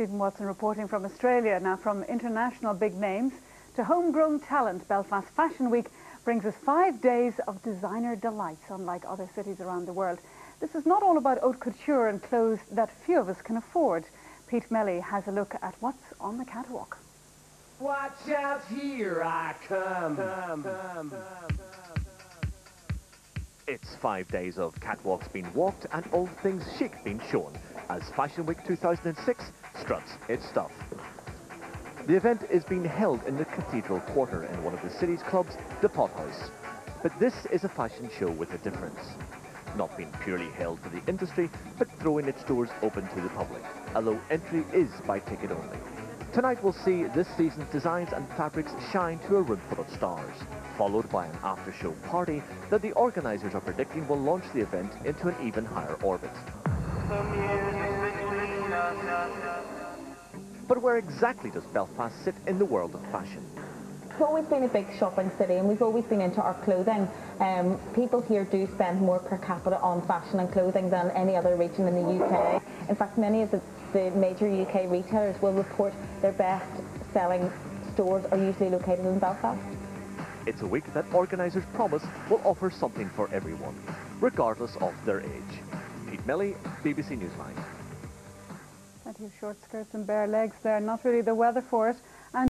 Stephen Watson reporting from Australia. Now, from international big names to homegrown talent, Belfast Fashion Week brings us five days of designer delights, unlike other cities around the world. This is not all about haute couture and clothes that few of us can afford. Pete Melly has a look at what's on the catwalk. Watch out, here I come. come, come, come it's five days of catwalks being walked and all things chic being shown as Fashion Week 2006 struts its stuff. The event is being held in the Cathedral Quarter in one of the city's clubs, the Potthouse. But this is a fashion show with a difference. Not being purely held for the industry, but throwing its doors open to the public, although entry is by ticket only. Tonight we'll see this season's designs and fabrics shine to a room full of stars, followed by an after-show party that the organisers are predicting will launch the event into an even higher orbit. But where exactly does Belfast sit in the world of fashion? It's always been a big shopping city and we've always been into our clothing. Um, people here do spend more per capita on fashion and clothing than any other region in the UK. In fact, many of the the major UK retailers will report their best selling stores are usually located in Belfast. It's a week that organisers promise will offer something for everyone, regardless of their age. Pete Melly, BBC Newsline short skirts and bare legs there, not really the weather for it. And